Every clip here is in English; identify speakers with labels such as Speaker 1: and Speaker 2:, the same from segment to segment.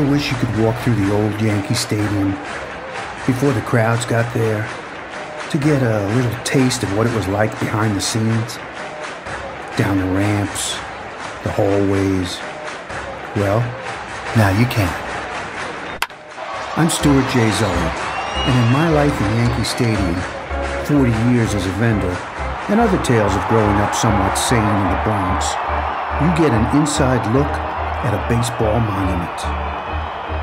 Speaker 1: Ever wish you could walk through the old Yankee Stadium before the crowds got there to get a little taste of what it was like behind the scenes? Down the ramps, the hallways. Well, now you can. I'm Stewart J. Zully, and in my life in Yankee Stadium, 40 years as a vendor, and other tales of growing up somewhat sane in the Bronx, you get an inside look at a baseball monument.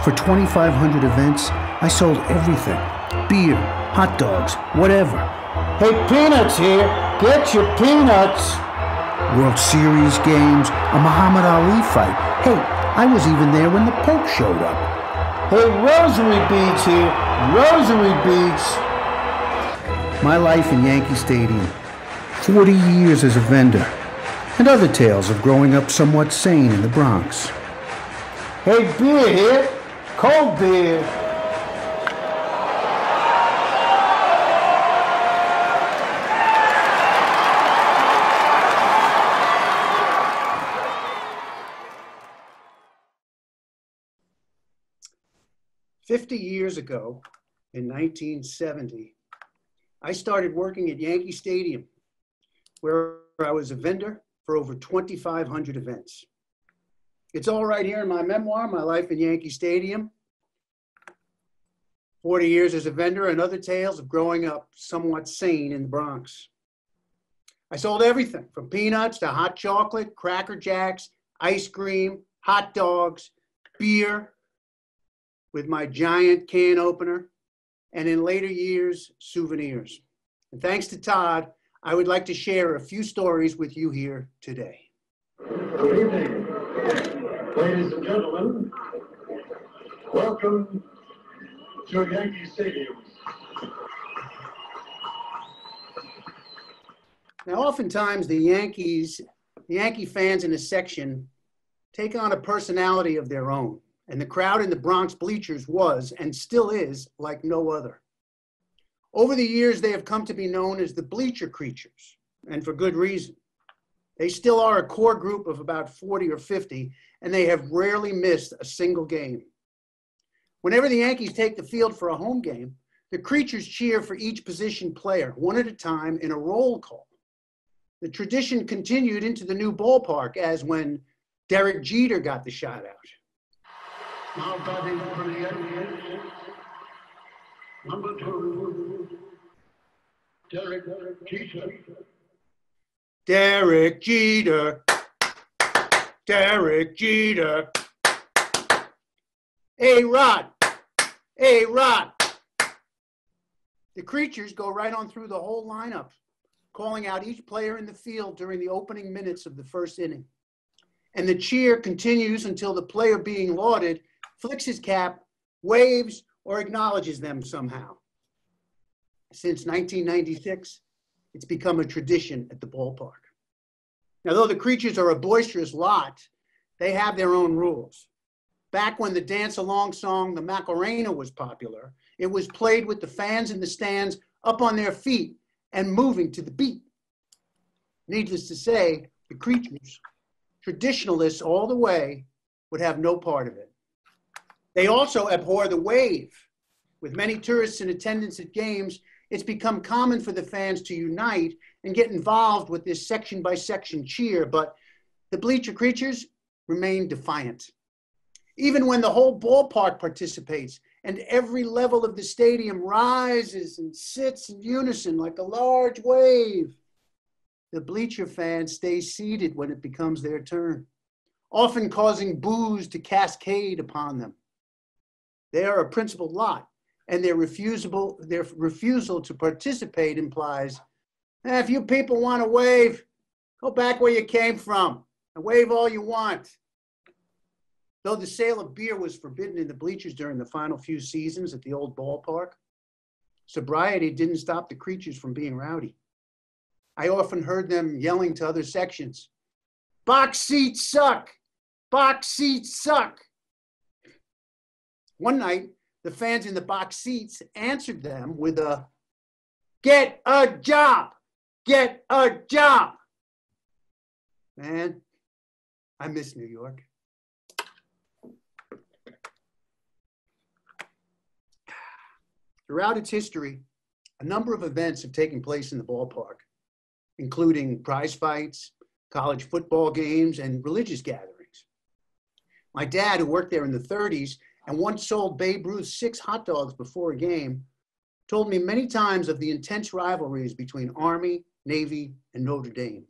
Speaker 1: For 2,500 events, I sold everything beer, hot dogs, whatever.
Speaker 2: Hey, Peanuts here. Get your peanuts.
Speaker 1: World Series games, a Muhammad Ali fight. Hey, I was even there when the Pope showed up.
Speaker 2: Hey, Rosary Beads here. Rosary Beads.
Speaker 1: My life in Yankee Stadium, 40 years as a vendor, and other tales of growing up somewhat sane in the Bronx.
Speaker 2: Hey, beer here. Cold beer.
Speaker 1: Fifty years ago, in 1970, I started working at Yankee Stadium, where I was a vendor for over 2,500 events. It's all right here in my memoir, My Life in Yankee Stadium. 40 years as a vendor and other tales of growing up somewhat sane in the Bronx. I sold everything from peanuts to hot chocolate, cracker jacks, ice cream, hot dogs, beer with my giant can opener, and in later years, souvenirs. And thanks to Todd, I would like to share a few stories with you here today.
Speaker 3: Ladies and gentlemen. Welcome to Yankee Stadium.
Speaker 1: Now, oftentimes the Yankees, the Yankee fans in a section take on a personality of their own, and the crowd in the Bronx bleachers was and still is like no other. Over the years, they have come to be known as the bleacher creatures, and for good reason. They still are a core group of about 40 or 50, and they have rarely missed a single game. Whenever the Yankees take the field for a home game, the creatures cheer for each position player, one at a time, in a roll call. The tradition continued into the new ballpark as when Derek Jeter got the shot out.
Speaker 3: Now batting for the Yankees, number two, Derek Jeter.
Speaker 1: Derek Jeter. Derek Jeter. Hey, Rod. Hey, Rod. The creatures go right on through the whole lineup, calling out each player in the field during the opening minutes of the first inning. And the cheer continues until the player being lauded flicks his cap, waves, or acknowledges them somehow. Since 1996, it's become a tradition at the ballpark. Now, though the creatures are a boisterous lot, they have their own rules. Back when the dance along song, the Macarena, was popular, it was played with the fans in the stands up on their feet and moving to the beat. Needless to say, the creatures, traditionalists all the way, would have no part of it. They also abhor the wave. With many tourists in attendance at games, it's become common for the fans to unite and get involved with this section by section cheer, but the bleacher creatures remain defiant. Even when the whole ballpark participates and every level of the stadium rises and sits in unison like a large wave, the bleacher fans stay seated when it becomes their turn, often causing boos to cascade upon them. They are a principled lot, and their refusable their refusal to participate implies eh, if you people want to wave go back where you came from and wave all you want. Though the sale of beer was forbidden in the bleachers during the final few seasons at the old ballpark sobriety didn't stop the creatures from being rowdy. I often heard them yelling to other sections box seats suck! Box seats suck! One night the fans in the box seats answered them with a get a job, get a job. Man, I miss New York. Throughout its history, a number of events have taken place in the ballpark, including prize fights, college football games, and religious gatherings. My dad, who worked there in the 30s, and once sold Babe Ruth six hot dogs before a game, told me many times of the intense rivalries between Army, Navy, and Notre Dame.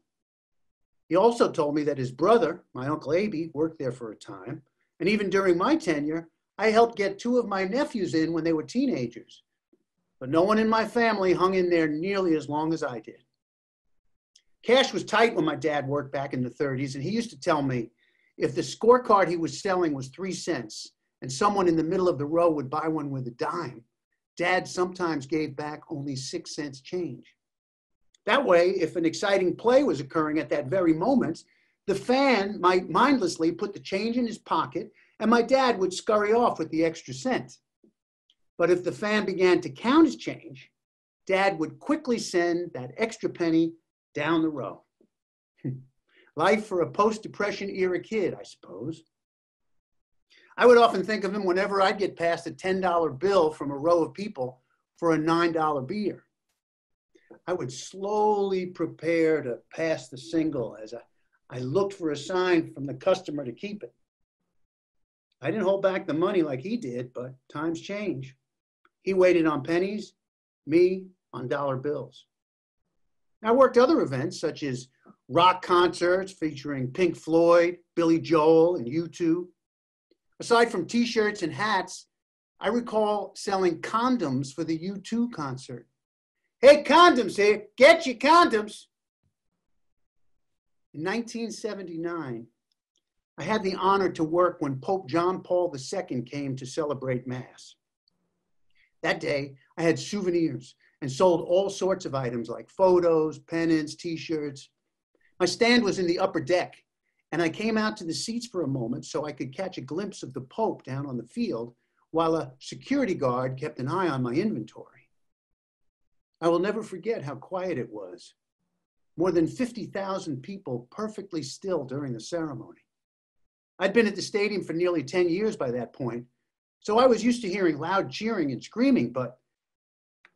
Speaker 1: He also told me that his brother, my Uncle Abe, worked there for a time. And even during my tenure, I helped get two of my nephews in when they were teenagers. But no one in my family hung in there nearly as long as I did. Cash was tight when my dad worked back in the 30s, and he used to tell me if the scorecard he was selling was three cents and someone in the middle of the row would buy one with a dime, dad sometimes gave back only six cents change. That way, if an exciting play was occurring at that very moment, the fan might mindlessly put the change in his pocket and my dad would scurry off with the extra cent. But if the fan began to count his change, dad would quickly send that extra penny down the row. Life for a post Depression era kid, I suppose. I would often think of him whenever I'd get past a $10 bill from a row of people for a $9 beer. I would slowly prepare to pass the single as I, I looked for a sign from the customer to keep it. I didn't hold back the money like he did, but times change. He waited on pennies, me on dollar bills. I worked other events such as rock concerts featuring Pink Floyd, Billy Joel, and U2. Aside from t shirts and hats, I recall selling condoms for the U2 concert. Hey, condoms here, get your condoms. In 1979, I had the honor to work when Pope John Paul II came to celebrate Mass. That day, I had souvenirs and sold all sorts of items like photos, pennants, t shirts. My stand was in the upper deck, and I came out to the seats for a moment so I could catch a glimpse of the Pope down on the field while a security guard kept an eye on my inventory. I will never forget how quiet it was. More than 50,000 people perfectly still during the ceremony. I'd been at the stadium for nearly 10 years by that point, so I was used to hearing loud cheering and screaming, but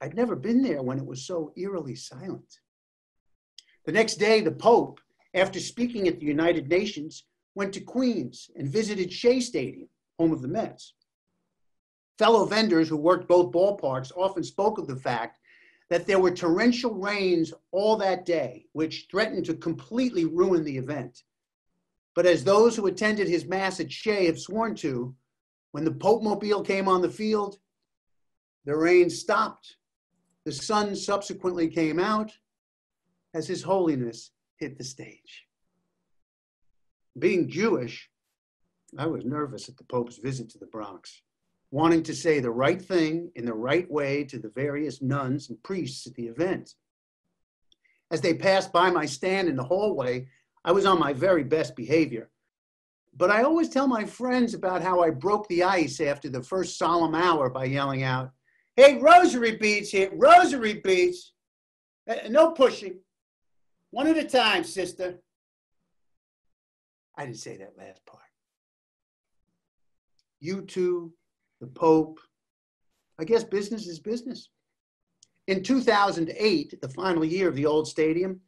Speaker 1: I'd never been there when it was so eerily silent. The next day, the Pope after speaking at the United Nations, went to Queens and visited Shea Stadium, home of the Mets. Fellow vendors who worked both ballparks often spoke of the fact that there were torrential rains all that day, which threatened to completely ruin the event. But as those who attended his mass at Shea have sworn to, when the Pope Mobile came on the field, the rain stopped. The sun subsequently came out as His Holiness hit the stage. Being Jewish, I was nervous at the Pope's visit to the Bronx, wanting to say the right thing in the right way to the various nuns and priests at the event. As they passed by my stand in the hallway, I was on my very best behavior. But I always tell my friends about how I broke the ice after the first solemn hour by yelling out, Hey, rosary beads here, rosary beads. Uh, no pushing. One at a time, sister. I didn't say that last part. You two, the Pope. I guess business is business. In 2008, the final year of the old stadium,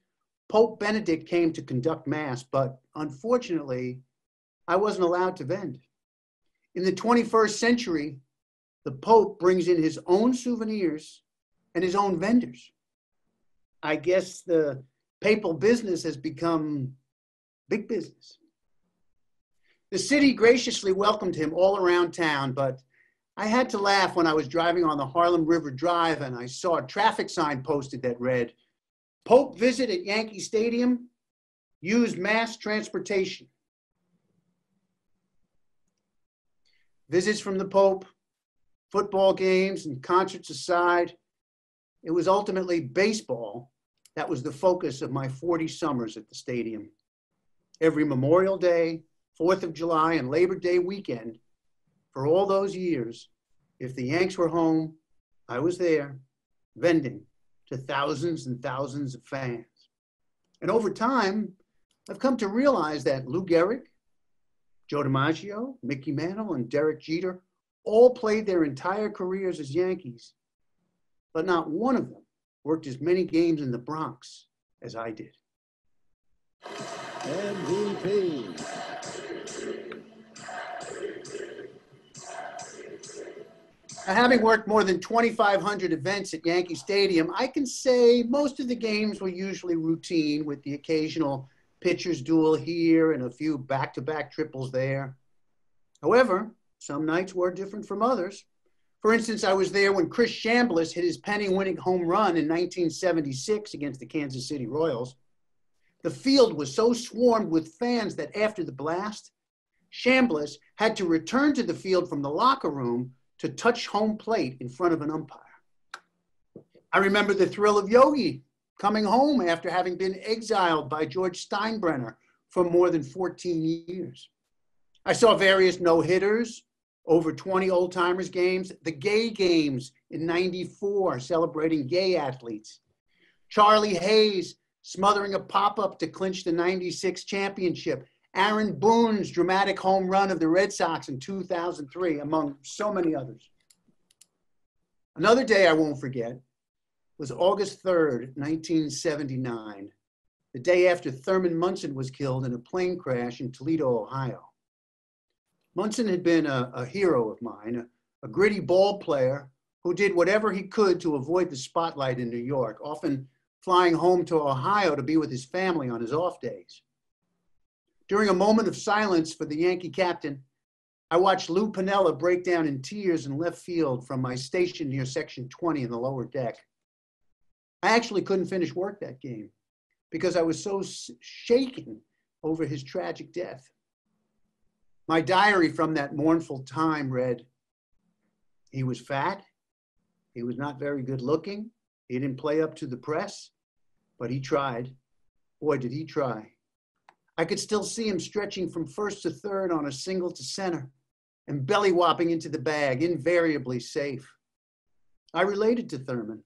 Speaker 1: Pope Benedict came to conduct Mass, but unfortunately, I wasn't allowed to vend. In the 21st century, the Pope brings in his own souvenirs and his own vendors. I guess the papal business has become big business. The city graciously welcomed him all around town, but I had to laugh when I was driving on the Harlem River Drive and I saw a traffic sign posted that read, Pope visit at Yankee Stadium, use mass transportation. Visits from the Pope, football games and concerts aside, it was ultimately baseball that was the focus of my 40 summers at the stadium. Every Memorial Day, 4th of July, and Labor Day weekend, for all those years, if the Yanks were home, I was there, vending to thousands and thousands of fans. And over time, I've come to realize that Lou Gehrig, Joe DiMaggio, Mickey Mantle, and Derek Jeter all played their entire careers as Yankees, but not one of them worked as many games in the Bronx as I did.
Speaker 2: MVP.
Speaker 1: Now, having worked more than 2,500 events at Yankee Stadium, I can say most of the games were usually routine with the occasional pitcher's duel here and a few back to back triples there. However, some nights were different from others. For instance, I was there when Chris Chambliss hit his pennant winning home run in 1976 against the Kansas City Royals. The field was so swarmed with fans that after the blast, Chambliss had to return to the field from the locker room to touch home plate in front of an umpire. I remember the thrill of Yogi coming home after having been exiled by George Steinbrenner for more than 14 years. I saw various no hitters, over 20 old timers games, the gay games in 94 celebrating gay athletes, Charlie Hayes smothering a pop up to clinch the 96 championship, Aaron Boone's dramatic home run of the Red Sox in 2003, among so many others. Another day I won't forget was August 3rd, 1979, the day after Thurman Munson was killed in a plane crash in Toledo, Ohio. Munson had been a, a hero of mine, a, a gritty ball player who did whatever he could to avoid the spotlight in New York, often flying home to Ohio to be with his family on his off days. During a moment of silence for the Yankee captain, I watched Lou Piniella break down in tears in left field from my station near section 20 in the lower deck. I actually couldn't finish work that game because I was so shaken over his tragic death. My diary from that mournful time read He was fat, he was not very good looking, he didn't play up to the press, but he tried. Boy, did he try. I could still see him stretching from first to third on a single to center and belly whopping into the bag, invariably safe. I related to Thurman.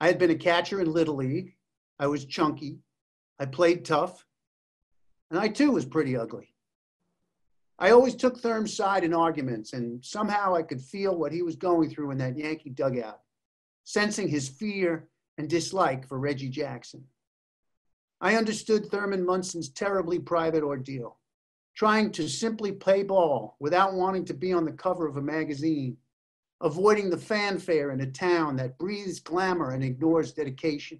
Speaker 1: I had been a catcher in Little League. I was chunky. I played tough. And I too was pretty ugly. I always took Thurm's side in arguments, and somehow I could feel what he was going through in that Yankee dugout, sensing his fear and dislike for Reggie Jackson. I understood Thurman Munson's terribly private ordeal, trying to simply play ball without wanting to be on the cover of a magazine, avoiding the fanfare in a town that breathes glamour and ignores dedication.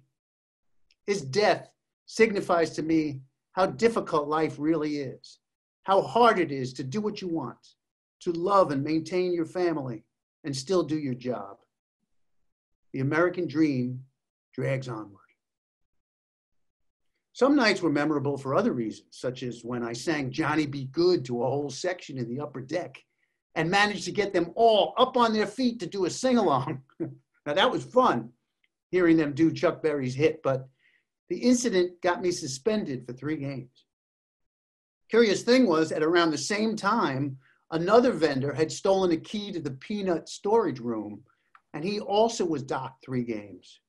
Speaker 1: His death signifies to me how difficult life really is, how hard it is to do what you want, to love and maintain your family, and still do your job. The American dream drags onward. Some nights were memorable for other reasons, such as when I sang Johnny B. Goode to a whole section in the upper deck and managed to get them all up on their feet to do a sing along. now, that was fun, hearing them do Chuck Berry's hit, but the incident got me suspended for three games. Curious thing was, at around the same time, another vendor had stolen a key to the peanut storage room, and he also was docked three games.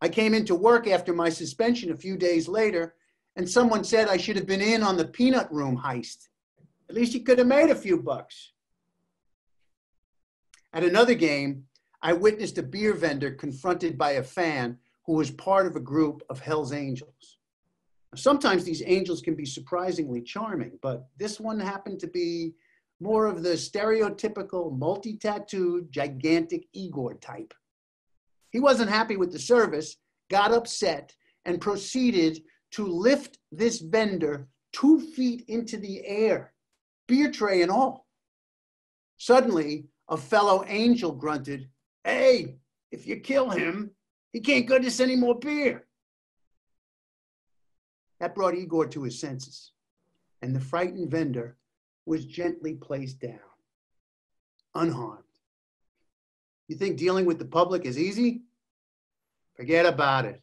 Speaker 1: I came into work after my suspension a few days later, and someone said I should have been in on the peanut room heist. At least you could have made a few bucks. At another game, I witnessed a beer vendor confronted by a fan who was part of a group of Hell's Angels. Sometimes these angels can be surprisingly charming, but this one happened to be more of the stereotypical multi tattooed, gigantic Igor type. He wasn't happy with the service, got upset, and proceeded to lift this vendor two feet into the air, beer tray and all. Suddenly, a fellow angel grunted, Hey, if you kill him, he can't get us any more beer. That brought Igor to his senses, and the frightened vendor was gently placed down, unharmed. You think dealing with the public is easy? Forget about it.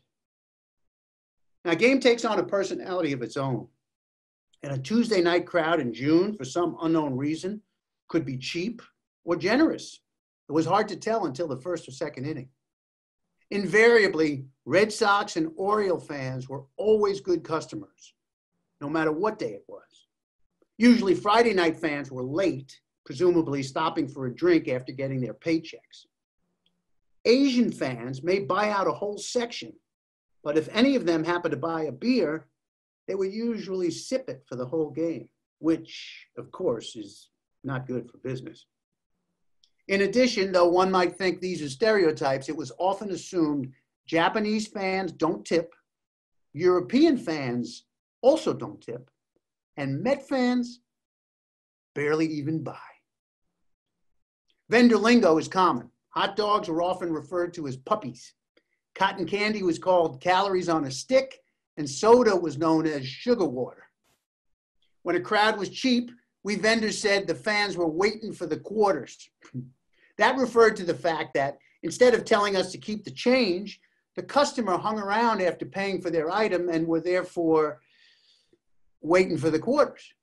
Speaker 1: Now, game takes on a personality of its own. And a Tuesday night crowd in June, for some unknown reason, could be cheap or generous. It was hard to tell until the first or second inning. Invariably, Red Sox and Oriole fans were always good customers, no matter what day it was. Usually, Friday night fans were late, presumably stopping for a drink after getting their paychecks. Asian fans may buy out a whole section, but if any of them happen to buy a beer, they would usually sip it for the whole game, which, of course, is not good for business. In addition, though one might think these are stereotypes, it was often assumed Japanese fans don't tip, European fans also don't tip, and Met fans barely even buy. Vendor lingo is common. Hot dogs were often referred to as puppies. Cotton candy was called calories on a stick, and soda was known as sugar water. When a crowd was cheap, we vendors said the fans were waiting for the quarters. that referred to the fact that instead of telling us to keep the change, the customer hung around after paying for their item and were therefore waiting for the quarters.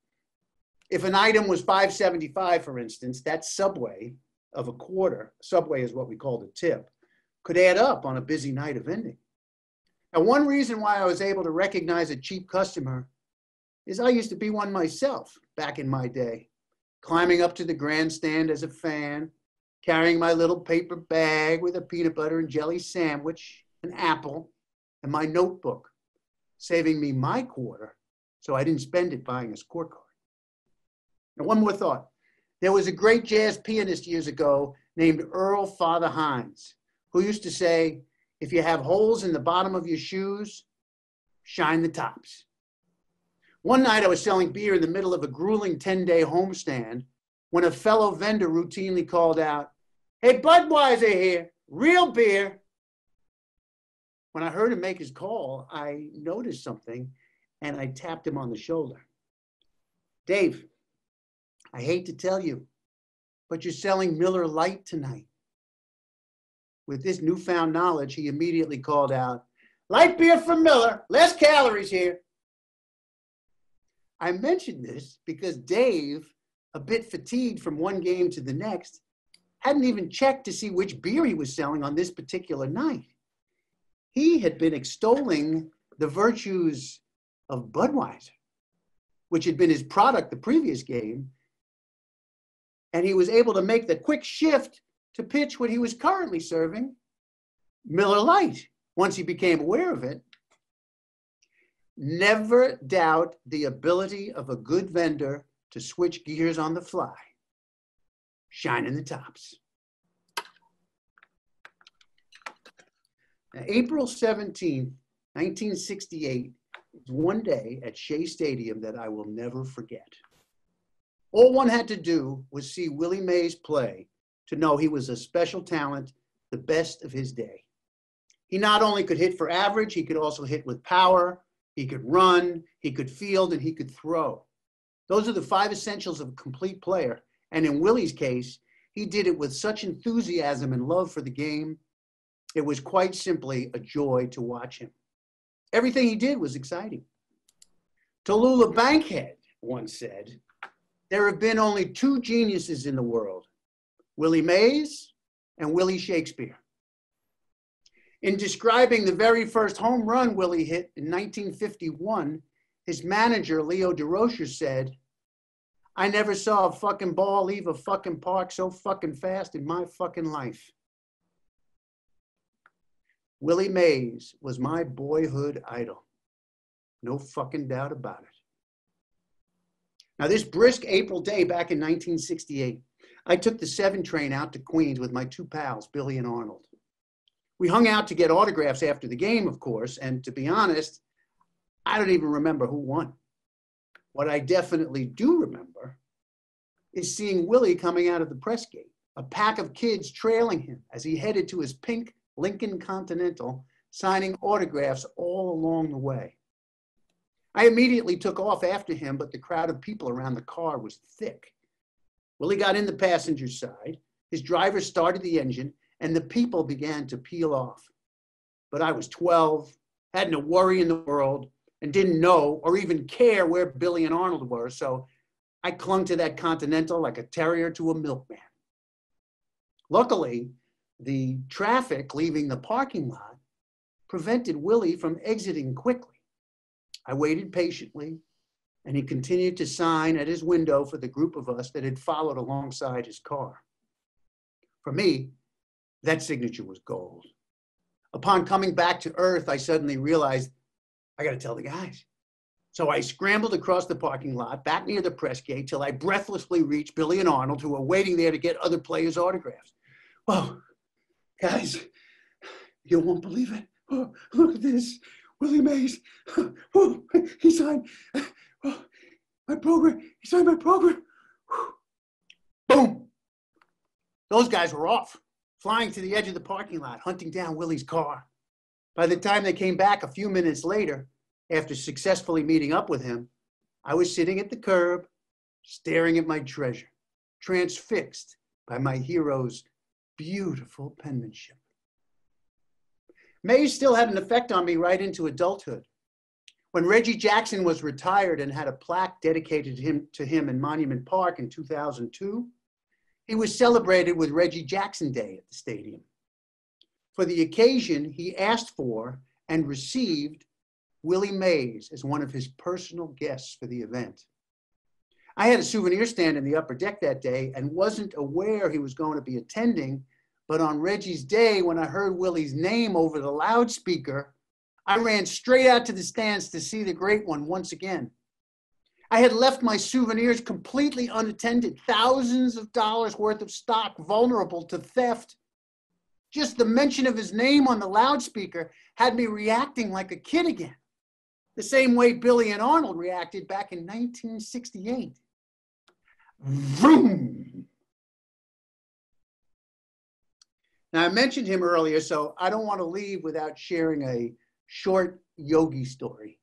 Speaker 1: If an item was 575, for instance, that subway of a quarter, subway is what we call the tip, could add up on a busy night of vending. Now, one reason why I was able to recognize a cheap customer is I used to be one myself back in my day, climbing up to the grandstand as a fan, carrying my little paper bag with a peanut butter and jelly sandwich, an apple, and my notebook, saving me my quarter so I didn't spend it buying a scorecard. Now, one more thought. There was a great jazz pianist years ago named Earl Father Hines who used to say, if you have holes in the bottom of your shoes, shine the tops. One night I was selling beer in the middle of a grueling 10 day homestand when a fellow vendor routinely called out, Hey, Budweiser here, real beer. When I heard him make his call, I noticed something and I tapped him on the shoulder. Dave, I hate to tell you, but you're selling Miller Lite tonight. With this newfound knowledge, he immediately called out, Light beer from Miller, less calories here. I mentioned this because Dave, a bit fatigued from one game to the next, hadn't even checked to see which beer he was selling on this particular night. He had been extolling the virtues of Budweiser, which had been his product the previous game, and he was able to make the quick shift to pitch what he was currently serving, Miller Lite, once he became aware of it. Never doubt the ability of a good vendor to switch gears on the fly, shining the tops. Now, April 17, 1968, is one day at Shea Stadium that I will never forget. All one had to do was see Willie Mays play to know he was a special talent, the best of his day. He not only could hit for average, he could also hit with power, he could run, he could field, and he could throw. Those are the five essentials of a complete player. And in Willie's case, he did it with such enthusiasm and love for the game. It was quite simply a joy to watch him. Everything he did was exciting. Tallulah Bankhead once said, there have been only two geniuses in the world Willie Mays and Willie Shakespeare. In describing the very first home run Willie hit in 1951, his manager, Leo Durocher, said, I never saw a fucking ball leave a fucking park so fucking fast in my fucking life. Willie Mays was my boyhood idol. No fucking doubt about it. Now, this brisk April day back in 1968, I took the 7 train out to Queens with my two pals, Billy and Arnold. We hung out to get autographs after the game, of course, and to be honest, I don't even remember who won. What I definitely do remember is seeing Willie coming out of the press gate, a pack of kids trailing him as he headed to his pink Lincoln Continental, signing autographs all along the way. I immediately took off after him, but the crowd of people around the car was thick. Willie got in the passenger side, his driver started the engine, and the people began to peel off. But I was 12, hadn't a worry in the world, and didn't know or even care where Billy and Arnold were, so I clung to that Continental like a terrier to a milkman. Luckily, the traffic leaving the parking lot prevented Willie from exiting quickly. I waited patiently, and he continued to sign at his window for the group of us that had followed alongside his car. For me, That signature was gold. Upon coming back to Earth, I suddenly realized I got to tell the guys. So I scrambled across the parking lot, back near the press gate, till I breathlessly reached Billy and Arnold, who were waiting there to get other players' autographs. Whoa, guys, you won't believe it. Oh, look at this. Willie Mays. Oh, he signed oh, my program. He signed my program. Boom. Those guys were off, flying to the edge of the parking lot, hunting down Willie's car. By the time they came back a few minutes later, after successfully meeting up with him, I was sitting at the curb, staring at my treasure, transfixed by my hero's beautiful penmanship. Mays still had an effect on me right into adulthood. When Reggie Jackson was retired and had a plaque dedicated him, to him in Monument Park in 2002, he was celebrated with Reggie Jackson Day at the stadium. For the occasion, he asked for and received Willie Mays as one of his personal guests for the event. I had a souvenir stand in the upper deck that day and wasn't aware he was going to be attending but on Reggie's day, when I heard Willie's name over the loudspeaker, I ran straight out to the stands to see the great one once again. I had left my souvenirs completely unattended, thousands of dollars worth of stock vulnerable to theft. Just the mention of his name on the loudspeaker had me reacting like a kid again, the same way Billy and Arnold reacted back in 1968. Vroom! Now, I mentioned him earlier, so I don't want to leave without sharing a short Yogi story.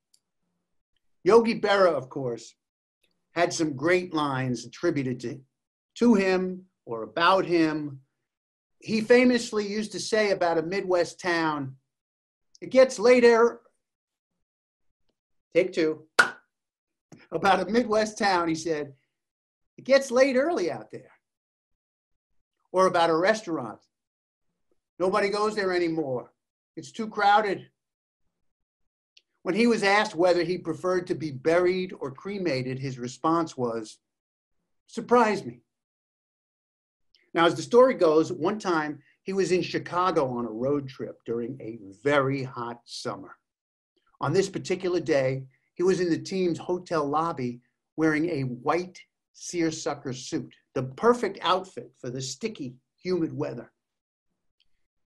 Speaker 1: Yogi Berra, of course, had some great lines attributed to, to him or about him. He famously used to say about a Midwest town, it gets later. Take two. About a Midwest town, he said, it gets late early out there. Or about a restaurant, Nobody goes there anymore. It's too crowded. When he was asked whether he preferred to be buried or cremated, his response was, surprise me. Now, as the story goes, one time he was in Chicago on a road trip during a very hot summer. On this particular day, he was in the team's hotel lobby wearing a white seersucker suit, the perfect outfit for the sticky, humid weather.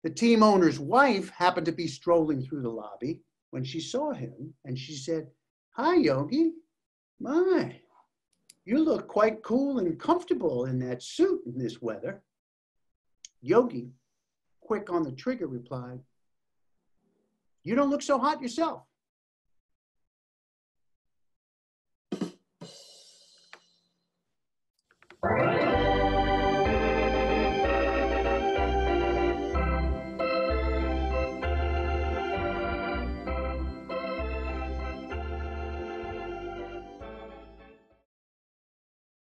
Speaker 1: The team owner's wife happened to be strolling through the lobby when she saw him and she said, Hi, Yogi. My, you look quite cool and comfortable in that suit in this weather. Yogi, quick on the trigger, replied, You don't look so hot yourself.